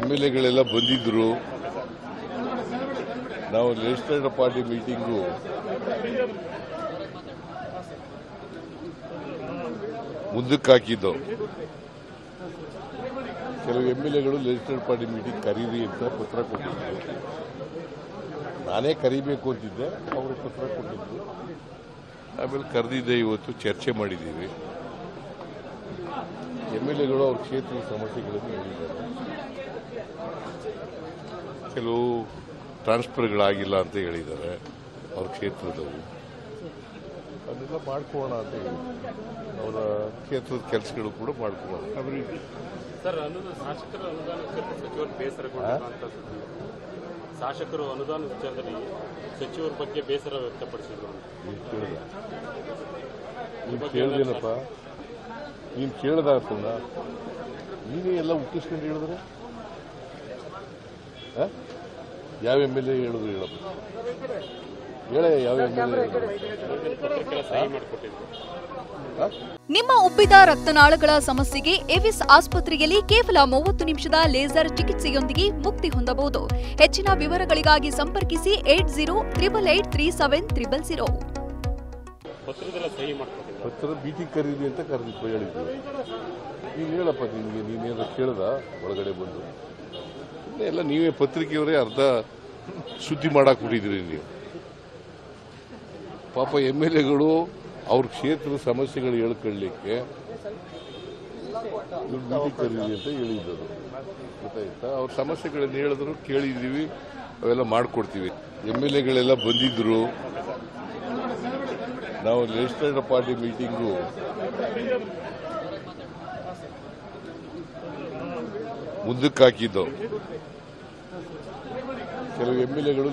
M L ಎಗಳೆಲ್ಲ ಬಂದಿದ್ರು. ನಾವು legislator party meeting. ಮುಂದಕ್ಕೆ ಕೆಲವು ಎಂ ಎಲ್ ಎಗಳು ಲೆಜಿಸ್ಲೇಟರ್ ಪಾರ್ಟಿ ಮೀಟಿಂಗ್ ಕರೀರಿ ಅಂತ ಪತ್ರ ಕೊಟ್ಟಿದ್ರು. ನಾನೇ ಕರಿಬೇಕು ಅಂತಿದ್ದೆ, ಅವರು ಪತ್ರ ಕೊಟ್ಟಿದ್ದು ಆಮೇಲೆ ಕರೆದಿದ್ದೆ, ಇವತ್ತು ಚರ್ಚೆ ಮಾಡಿದ್ದೀವಿ. ಎಂ ಎಲ್ ಎಗಳು ಅವ್ರ ಕ್ಷೇತ್ರದ ಸಮಸ್ಯೆಗಳನ್ನು ಹೇಳಿದ್ದಾರೆ. ಕೆಲವು ಟ್ರಾನ್ಸ್ಫರ್ಗಳಾಗಿಲ್ಲ ಅಂತ ಹೇಳಿದ್ದಾರೆ ಅವ್ರ ಕ್ಷೇತ್ರದವರು ಅದೆಲ್ಲ ಮಾಡ್ಕೋಣ ಅಂತ ಹೇಳಿ. ಅವರ ಕ್ಷೇತ್ರದ ಕೆಲಸಗಳು ಕೂಡ ಮಾಡ್ಕೋಣ ಶಾಸಕರ ಅನುದಾನ ವಿಚಾರದಲ್ಲಿ ಸಚಿವರು ಶಾಸಕರು ಅನುದಾನ ವಿಚಾರದಲ್ಲಿ ಸಚಿವರ ಬಗ್ಗೆ ಬೇಸರ ವ್ಯಕ್ತಪಡಿಸಿದ್ರು ಅಂತ. ನೀನು ಕೇಳಿದ. ನೀನು ಕೇಳ್ದೇನಪ್ಪ ನೀನು ಕೇಳ್ದಾಗ್ತದ ನೀನೇ ಎಲ್ಲ ಹುಟ್ಟಿಸ್ಕೊಂಡು ಹೇಳಿದ್ರೆ? ಯಾವ ಎಂ ಎಲ್ ಎ ಹೇಳಿದ್ರು ಹೇಳಪ್ಪ ಹೇಳ ಯಾವ ಎಂ ಎಲ್ ಎ ನಿಮ್ಮ ಉಬ್ಬಿದ ರಕ್ತನಾಳಗಳ ಸಮಸ್ಯೆಗೆ ಎವಿಸ್ ಆಸ್ಪತ್ರೆಯಲ್ಲಿ ಕೇವಲ ಮೂವತ್ತು ನಿಮಿಷದ ಲೇಸರ್ ಚಿಕಿತ್ಸೆಯೊಂದಿಗೆ ಮುಕ್ತಿ ಹೊಂದಬಹುದು. ಹೆಚ್ಚಿನ ವಿವರಗಳಿಗಾಗಿ ಸಂಪರ್ಕಿಸಿ eight zero triple eight three seven triple zero. ಹತ್ತಿರ ಮೀಟಿಂಗ್ ಕರೀರಿ ಅಂತ ಕರೆದಿತ್ತು ಹೇಳಿದ್ರು. ನೀನು ಹೇಳಪ್ಪ ನಿನಗೆ ನೀನೇನಾದ್ರು ಕೇಳ್ದ? ಒಳಗಡೆ ಬಂದು. ಎಲ್ಲ ನೀವೇ ಪತ್ರಿಕೆಯವರೇ ಅರ್ಧ ಸುದ್ದಿ ಮಾಡಕ್ಕೆ ಬಿಟ್ಟಿದ್ರಿ ನೀವು. ಪಾಪ ಎಂ ಎಲ್ ಎಗಳು ಅವ್ರ ಕ್ಷೇತ್ರದ ಸಮಸ್ಯೆಗಳು ಹೇಳ್ಕೊಳ್ಳಿಕ್ಕೆ ಕರೀರಿ ಅಂತ ಹೇಳಿದ್ರು ಗೊತ್ತಾಯ್ತಾ? ಅವ್ರ ಸಮಸ್ಯೆಗಳನ್ನು ಹೇಳಿದ್ರು ಕೇಳಿದೀವಿ ಅವೆಲ್ಲ ಮಾಡಿಕೊಡ್ತೀವಿ. ಎಂ ಎಲ್ ಎಗಳೆಲ್ಲ ಬಂದಿದ್ರು. ನಾವು ಲೆಜಿಸ್ಲೇಟಿವ್ ಪಾರ್ಟಿ ಮೀಟಿಂಗು ಮುಂದಕ್ಕೆ ಹಾಕಿದ್ದು ಕೆಲವು ಎಂ ಎಲ್ ಎಗಳು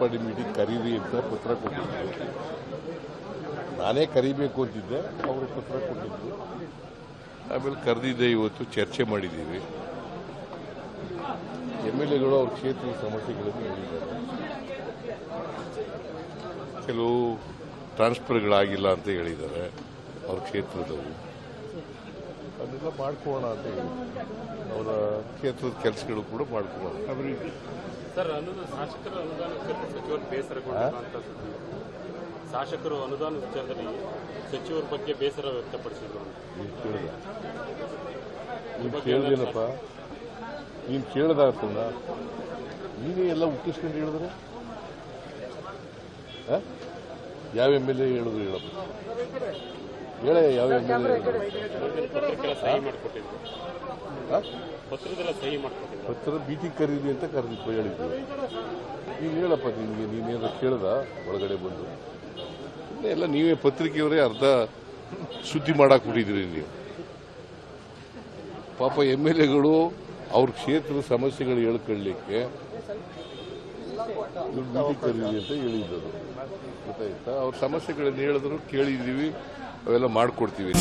ಪಾರ್ಟಿ ಮೀಟಿಂಗ್ ಕರೀರಿ ಅಂತ ಪತ್ರ ಕೊಟ್ಟಿದ್ದೆ ನಾನೇ ಕರಿಬೇಕು ಅಂತಿದ್ದೆ, ಅವರು ಪತ್ರ ಕೊಟ್ಟಿದ್ದು ಆಮೇಲೆ ಕರೆದಿದ್ದೆ ಇವತ್ತು ಚರ್ಚೆ ಮಾಡಿದ್ದೀವಿ. ಎಂ ಎಲ್ ಎಗಳು ಅವ್ರ ಕ್ಷೇತ್ರದ ಸಮಸ್ಯೆಗಳನ್ನು ಹೇಳಿದ್ದಾರೆ. ಕೆಲವು ಟ್ರಾನ್ಸ್ಫರ್ಗಳಾಗಿಲ್ಲ ಅಂತ ಹೇಳಿದ್ದಾರೆ ಅವ್ರ ಕ್ಷೇತ್ರದವು ಅದೆಲ್ಲ ಮಾಡ್ಕೋಣ ಅಂತ ಹೇಳಿ. ಅವರ ಕ್ಷೇತ್ರದ ಕೆಲಸಗಳು ಕೂಡ ಮಾಡ್ಕೋಣ ಅಭಿವೃದ್ಧಿ. ಸರ್ ಅನುದಾನ ಶಾಸಕರ ಅನುದಾನ ಸಚಿವರು ಬೇಸರಗೊಂಡಿರುವಂತ ಸುದ್ದಿ ಶಾಸಕರು ಅನುದಾನ ವಿಚಾರದಲ್ಲಿ ಸಚಿವರ ಬಗ್ಗೆ ಬೇಸರ ವ್ಯಕ್ತಪಡಿಸಿದ್ರು ನೀವು ನೀನು ಕೇಳ್ದೇನಪ್ಪ? ನೀನು ಕೇಳ್ದಾಗ್ತದ ನೀನೇ ಎಲ್ಲ ಹುಟ್ಟಿಸ್ಕೊಂಡು ಹೇಳಿದ್ರೆ? ಯಾವ ಎಂ ಎಲ್ ಎ ಹೇಳಿದ್ರು ಹೇಳಪ್ಪ ಹೇಳ ಯಾವ ಹತ್ತಿರ ಮೀಟಿಂಗ್ ಕರೀರಿ ಅಂತ ಕರೆದಿತ್ತು ಹೇಳಿದ್ರು ನೀನು ಹೇಳಪ್ಪ ನಿಮಗೆ ನೀನೇನು ಕೇಳ್ದ? ಒಳಗಡೆ ಬಂದು. ಎಲ್ಲ ನೀವೇ ಪತ್ರಿಕೆಯವರೇ ಅರ್ಧ ಸುದ್ದಿ ಮಾಡಕ್ ಬಿಟ್ಟಿದ್ರಿ ನೀವು. ಪಾಪ ಎಂ ಎಲ್ ಎಗಳು ಅವ್ರ ಕ್ಷೇತ್ರದ ಸಮಸ್ಯೆಗಳು ಹೇಳ್ಕೊಳ್ಳಿಕ್ಕೆ ಬೀಟಿ ಕರೀರಿ ಅಂತ ಹೇಳಿದ್ರು ಗೊತ್ತಾಯ್ತಾ? ಅವ್ರ ಸಮಸ್ಯೆಗಳನ್ನು ಹೇಳಿದ್ರು ಕೇಳಿದೀವಿ ಅವೆಲ್ಲ ಮಾಡಿಕೊಡ್ತೀವಿ.